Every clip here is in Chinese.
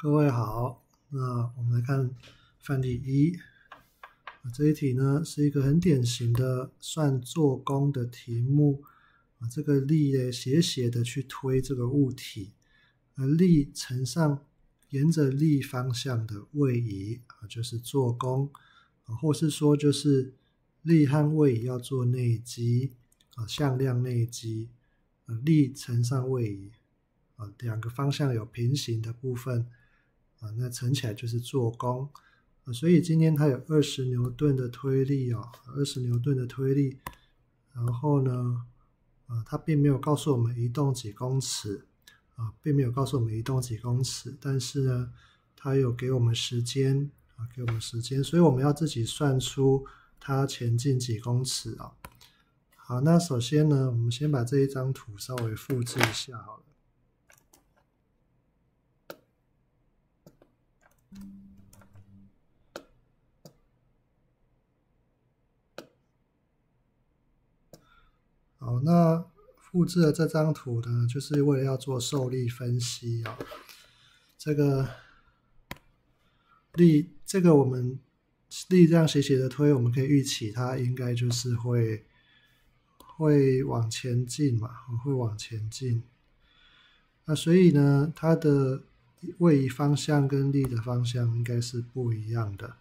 各位好，那我们来看范例一。这一题呢是一个很典型的算做功的题目啊。这个力呢斜斜的去推这个物体，而力乘上沿着力方向的位移啊，就是做功啊，或是说就是力和位移要做内积啊，向量内积啊，力乘上位移啊，两个方向有平行的部分啊，那乘起来就是做功。所以今天它有二十牛顿的推力哦，二十牛顿的推力，然后呢，啊，它并没有告诉我们移动几公尺，啊，并没有告诉我们移动几公尺，但是呢，它有给我们时间，啊，给我们时间，所以我们要自己算出它前进几公尺啊。好，那首先呢，我们先把这一张图稍微复制一下好了。好，那复制的这张图呢，就是为了要做受力分析啊。这个力，这个我们力这样斜斜的推，我们可以预期它应该就是会会往前进嘛，会往前进。那所以呢，它的位移方向跟力的方向应该是不一样的。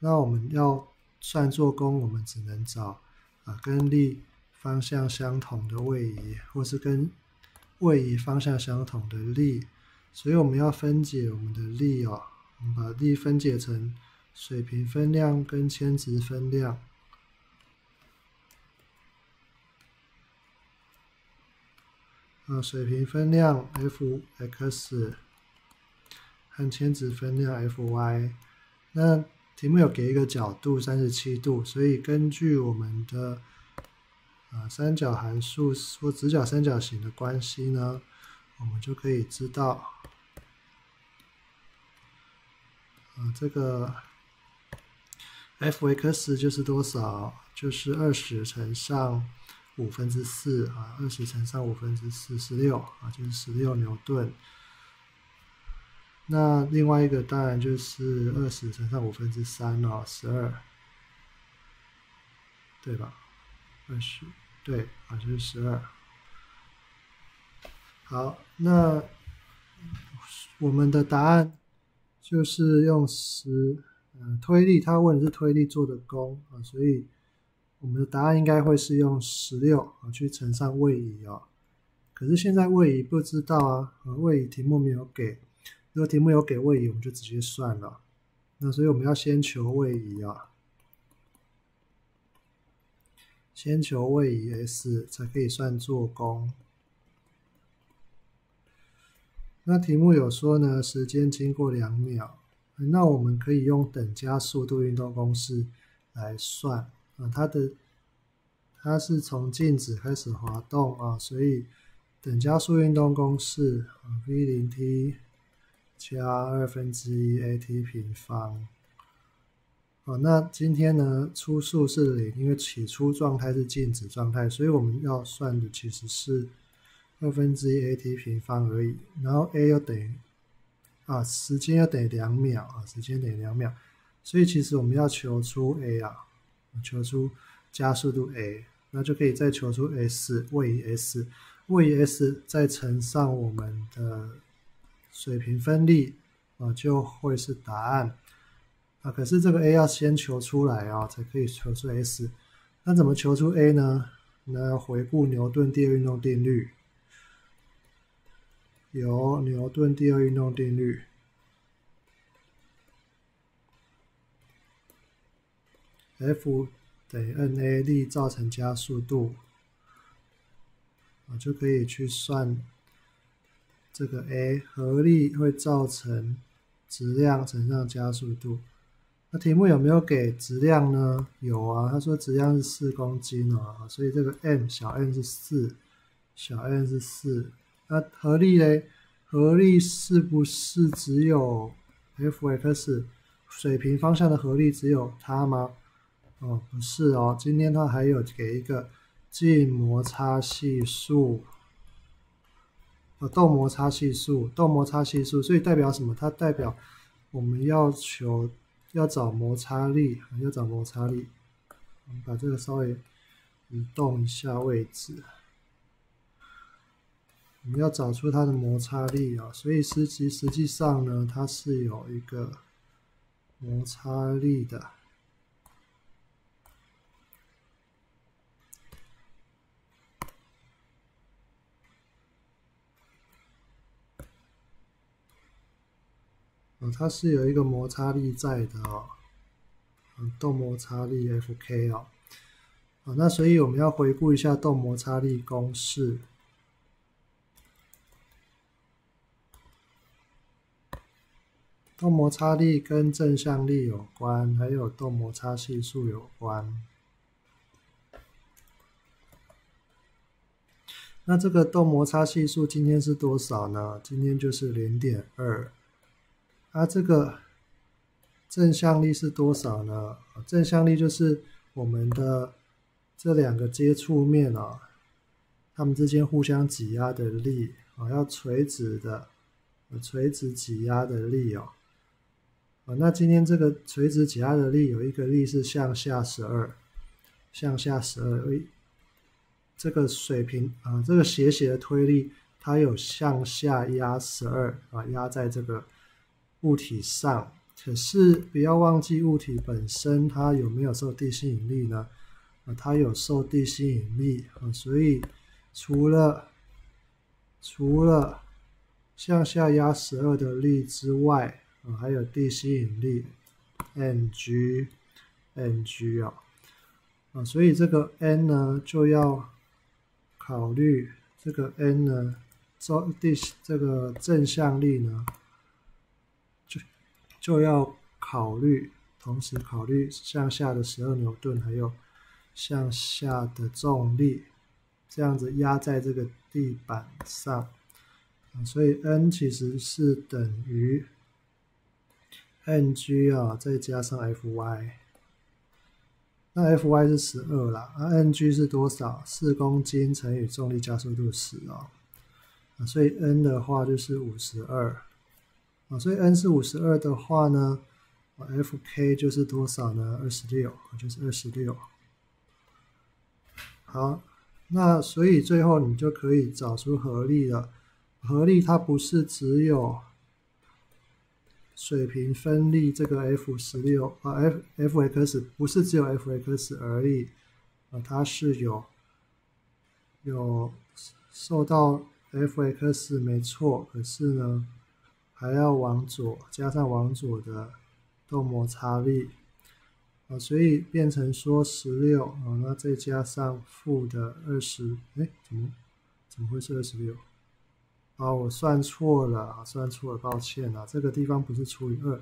那我们要算做功，我们只能找啊跟力。方向相同的位移，或是跟位移方向相同的力，所以我们要分解我们的力哦。我们把力分解成水平分量跟牵值分量。啊，水平分量 F(x) 和牵值分量 F(y)。那题目有给一个角度三十七度，所以根据我们的啊，三角函数或直角三角形的关系呢，我们就可以知道，啊，这个 f(x) 就是多少？就是二十乘上五分之四啊，二十乘上五分之四十六啊，就是十六牛顿。那另外一个当然就是二十乘上五分之三哦，十二，对吧？二十，对，啊，就是十二。好，那我们的答案就是用十，嗯，推力，他问的是推力做的功啊，所以我们的答案应该会是用十六啊去乘上位移啊。可是现在位移不知道啊，啊，位移题目没有给，如果题目有给位移，我们就直接算了。那所以我们要先求位移啊。先求位移 s 才可以算做功。那题目有说呢，时间经过两秒，那我们可以用等加速度运动公式来算啊。它的它是从静止开始滑动啊，所以等加速运动公式，v 零 t 加二分之一 at 平方。哦，那今天呢，初速是零，因为起初状态是静止状态，所以我们要算的其实是二分之一 at 平方而已。然后 a 要等于啊，时间要等于两秒啊，时间等于两秒，所以其实我们要求出 a 啊，求出加速度 a，那就可以再求出 s 位移 s 位移 s 再乘上我们的水平分力啊，就会是答案。啊，可是这个 a 要先求出来啊，才可以求出 s。那怎么求出 a 呢？那要回顾牛顿第二运动定律。由牛顿第二运动定律，F 等于 na 力造成加速度，我，就可以去算这个 a 合力会造成质量乘上加速度。题目有没有给质量呢？有啊，他说质量是四公斤哦，所以这个 m 小 m 是四，小 m 是四。那合力嘞？合力是不是只有 F(x) 水平方向的合力只有它吗？哦，不是哦，今天它还有给一个静摩擦系数，呃动摩擦系数，动摩擦系数，所以代表什么？它代表我们要求要找摩擦力，要找摩擦力。我们把这个稍微移动一下位置。我们要找出它的摩擦力啊，所以实际实际上呢，它是有一个摩擦力的。它是有一个摩擦力在的哦，嗯，动摩擦力 Fk 哦，啊，那所以我们要回顾一下动摩擦力公式。动摩擦力跟正向力有关，还有动摩擦系数有关。那这个动摩擦系数今天是多少呢？今天就是零点二。那这个正向力是多少呢？正向力就是我们的这两个接触面啊，它们之间互相挤压的力啊，要垂直的，垂直挤压的力哦。啊，那今天这个垂直挤压的力有一个力是向下十二，向下十二，这个水平啊，这个斜斜的推力，它有向下压十二啊，压在这个物体上。可是不要忘记物体本身它有没有受地心引力呢？啊，它有受地心引力啊，所以除了除了向下压十二的力之外，啊，还有地心引力，Ng，Ng 啊，啊，所以这个 n 呢就要考虑这个 n 呢，周地这个正向力呢，就要考虑，同时考虑向下的十二牛顿，还有向下的重力，这样子压在这个地板上，啊，所以 n 其实是等于。Ng 啊，再加上 Fy，那 Fy 是十二啦，那，Ng 是多少？四公斤乘以重力加速度十啊，啊，所以 n 的话就是五十二，啊，所以 n 是五十二的话呢，Fk 就是多少呢？二十六，就是二十六。好，那所以最后你就可以找出合力了。合力它不是只有。水平分力这个 F 十六啊，F F X 不是只有 F X 而已啊，它是有有受到 F X 没错，可是呢还要往左加上往左的动摩擦力啊，所以变成说十六啊，那再加上负的二十，哎，怎么怎么会是二十六？啊，我算错了啊，算错了，抱歉啊，这个地方不是除以二，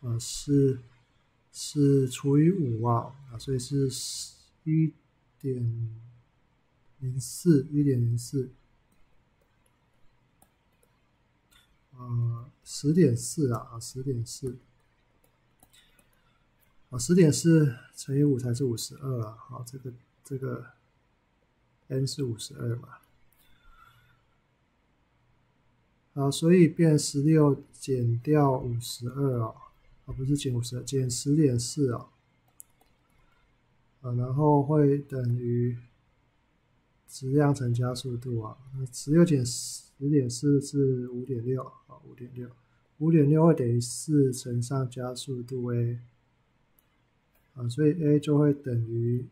呃，是是除以五啊，啊，所以是一点零四，一点零四，呃，十点四啊，十点四，啊，十点四乘以五才是五十二啊，好，这个这个 n 是五十二嘛。啊，所以变十六减掉五十二啊，啊不是减五十二，减十点四啊，啊然后会等于质量乘加速度啊，那十六减十十点四是五点六啊，五点六，五点六会等于四乘上加速度 a，啊所以 a 就会等于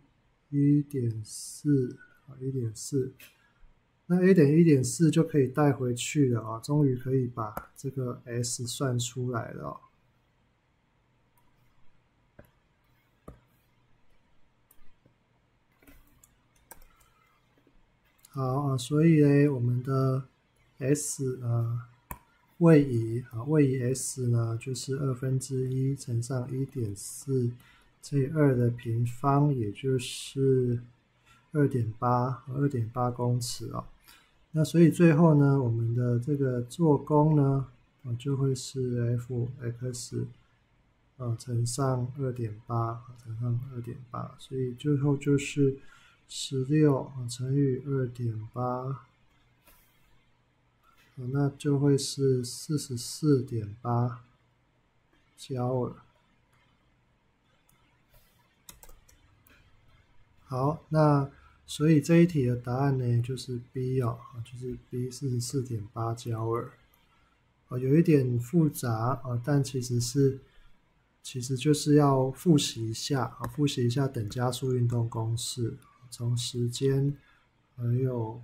一点四啊，一点四。那 a 等于一点四就可以带回去了啊，终于可以把这个 s 算出来了。好啊，所以呢，我们的 s 啊位移啊位移 s 呢就是二分之一乘上一点四乘以二的平方，也就是二点八和二点八公尺啊。那所以最后呢，我们的这个做功呢，啊就会是 F x，啊乘上二点八，乘上二点八，所以最后就是十六乘以二点八，那就会是四十四点八焦耳。好，那所以这一题的答案呢，就是 B 哦，就是 B 四十四点八焦耳。哦，有一点复杂啊，但其实是，其实就是要复习一下啊，复习一下等加速运动公式，从时间还有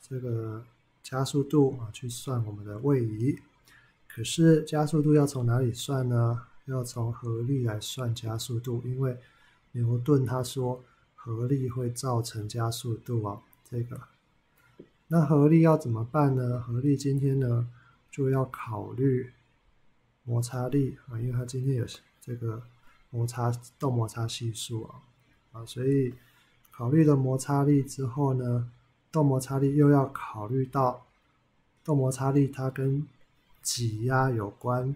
这个加速度啊去算我们的位移。可是加速度要从哪里算呢？要从合力来算加速度，因为牛顿他说合力会造成加速度啊，这个。那合力要怎么办呢？合力今天呢？就要考虑摩擦力啊，因为它今天有这个摩擦动摩擦系数啊，啊，所以考虑了摩擦力之后呢，动摩擦力又要考虑到动摩擦力它跟挤压有关，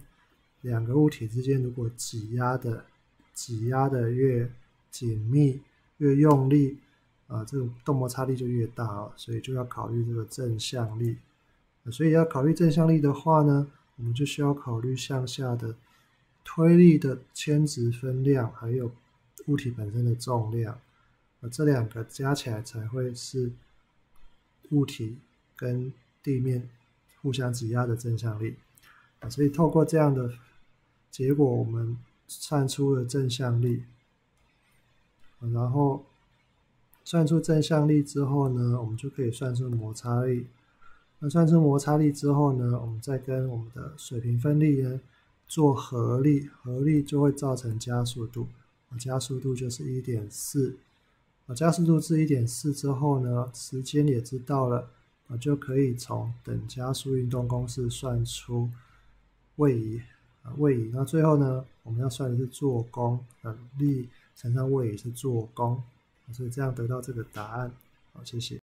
两个物体之间如果挤压的挤压的越紧密越用力啊，这个动摩擦力就越大哦，所以就要考虑这个正向力。所以要考虑正向力的话呢，我们就需要考虑向下的推力的牵值分量，还有物体本身的重量，呃，这两个加起来才会是物体跟地面互相挤压的正向力。啊，所以透过这样的结果，我们算出了正向力。然后算出正向力之后呢，我们就可以算出摩擦力。那算出摩擦力之后呢，我们再跟我们的水平分力呢做合力，合力就会造成加速度，加速度就是一点四，啊，加速度是一点四之后呢，时间也知道了，啊，就可以从等加速运动公式算出位移，啊，位移。那最后呢，我们要算的是做功，啊，力乘上位移是做功，所以这样得到这个答案。好，谢谢。